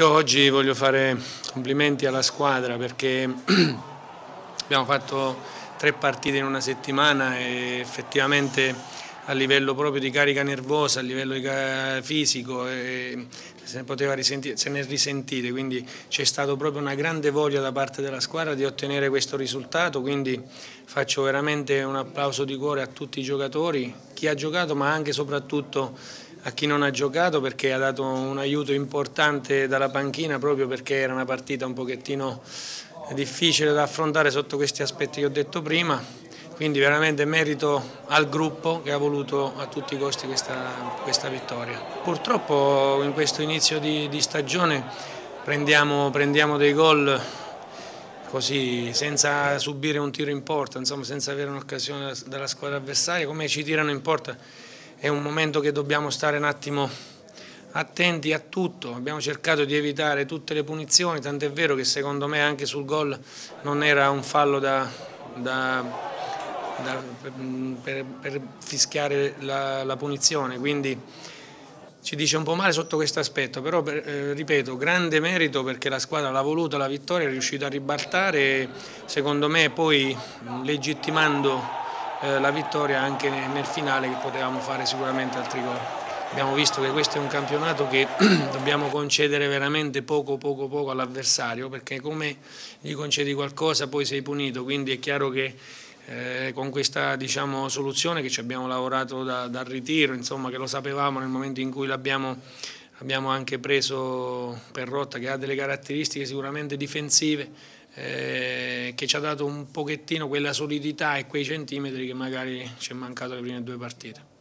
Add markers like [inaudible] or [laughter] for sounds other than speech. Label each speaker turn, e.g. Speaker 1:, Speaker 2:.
Speaker 1: Io oggi voglio fare complimenti alla squadra perché [clears throat] abbiamo fatto tre partite in una settimana e effettivamente a livello proprio di carica nervosa, a livello fisico se ne, risentire, se ne risentite, quindi c'è stata proprio una grande voglia da parte della squadra di ottenere questo risultato, quindi faccio veramente un applauso di cuore a tutti i giocatori, chi ha giocato ma anche e soprattutto a chi non ha giocato perché ha dato un aiuto importante dalla panchina proprio perché era una partita un pochettino difficile da affrontare sotto questi aspetti che ho detto prima quindi veramente merito al gruppo che ha voluto a tutti i costi questa, questa vittoria. Purtroppo in questo inizio di, di stagione prendiamo, prendiamo dei gol così senza subire un tiro in porta, insomma, senza avere un'occasione dalla squadra avversaria, come ci tirano in porta è un momento che dobbiamo stare un attimo attenti a tutto, abbiamo cercato di evitare tutte le punizioni, tant'è vero che secondo me anche sul gol non era un fallo da, da, da, per, per, fischiare la, la, punizione, quindi ci dice un po' male sotto questo aspetto, però eh, ripeto, grande merito perché la squadra l'ha voluta la vittoria, è riuscita a ribaltare secondo me poi legittimando la vittoria anche nel finale che potevamo fare sicuramente altri gol. Abbiamo visto che questo è un campionato che [clears throat] dobbiamo concedere veramente poco poco poco all'avversario perché come gli concedi qualcosa poi sei punito, quindi è chiaro che eh, con questa diciamo, soluzione che ci abbiamo lavorato da, dal ritiro, insomma, che lo sapevamo nel momento in cui l'abbiamo abbiamo anche preso per rotta che ha delle caratteristiche sicuramente difensive eh, che ci ha dato un pochettino quella solidità e quei centimetri che magari ci è mancato le prime due partite.